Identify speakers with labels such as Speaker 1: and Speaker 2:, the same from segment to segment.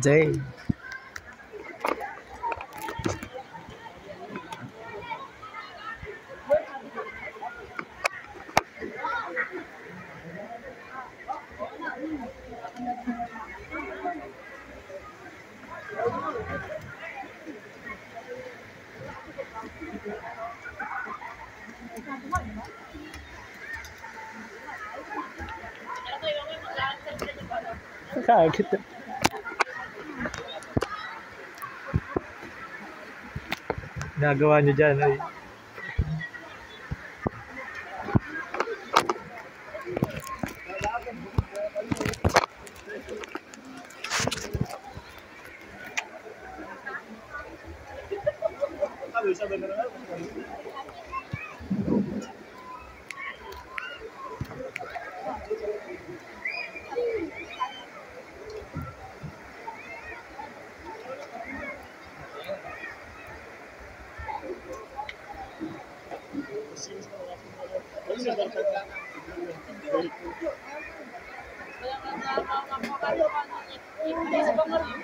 Speaker 1: Dang. Nagawa niyo dyan ay
Speaker 2: Walang nagmamakaroon ng ipanis pangarap.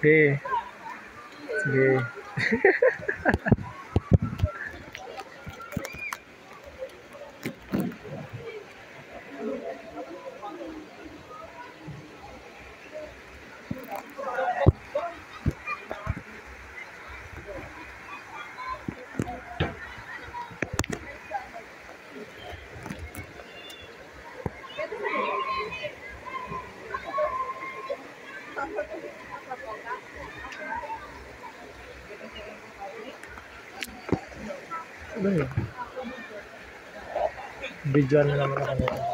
Speaker 1: Sige. Sige. Ano yun? Video na naman ako nito.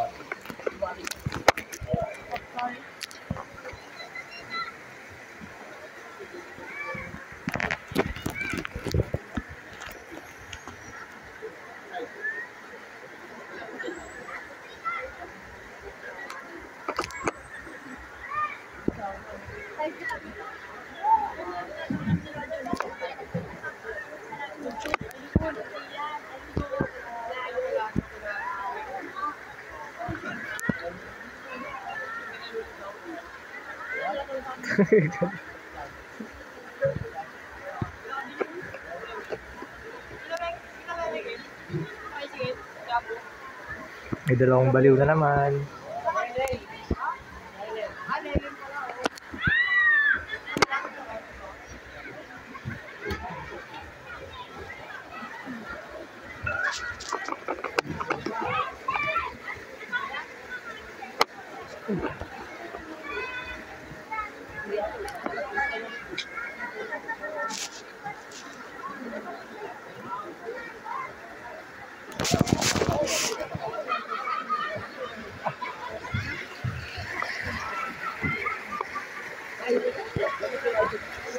Speaker 1: May dalawang baliw na naman.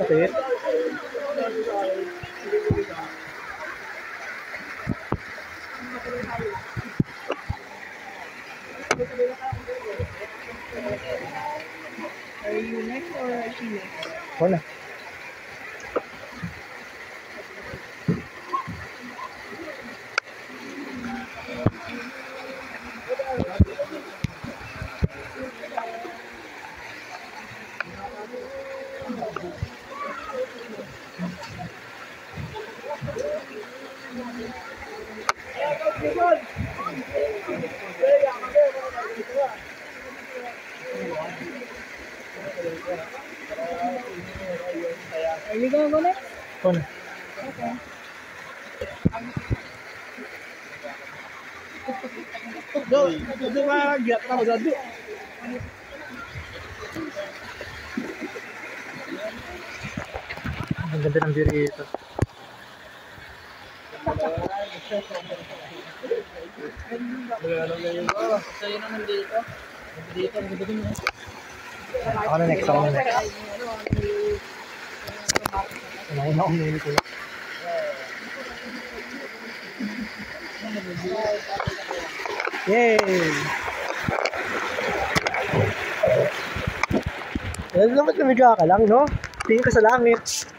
Speaker 1: Sakit.
Speaker 3: Are you next or is she next?
Speaker 1: Ako कौन है
Speaker 4: Dok, itu mah giat kenapa jadi?
Speaker 3: Diri itu. Saya
Speaker 1: Ako na next, ako na next. Unahin ako nili ko. Yay! Ano naman namiga ka lang, no? Tingin ka sa langit.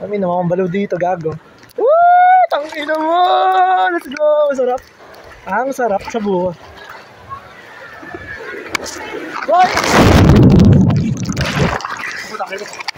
Speaker 1: Kami naman balaw dito, gago. Woo! Tangina mo! Let's go! Sarap. Ang sarap sa buhay. Maybe.